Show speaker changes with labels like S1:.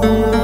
S1: Oh.